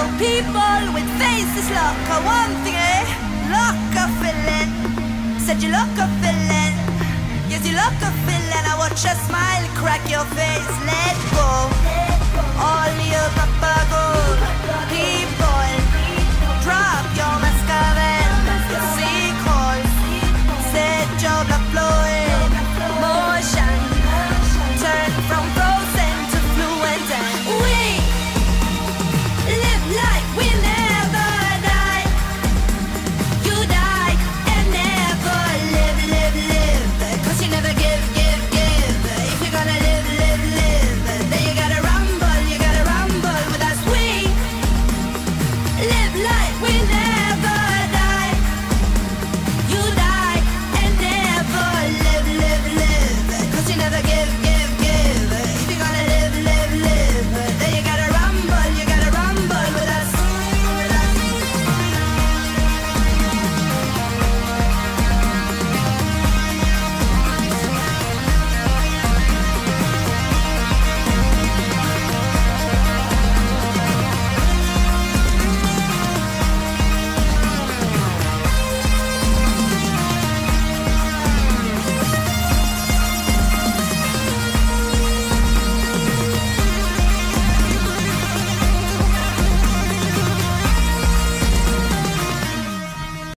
real people with faces like a one thing, eh? Like a feeling. Said you look a feeling. Yes, you look a feeling. I watch a smile crack your face. Let go. All your.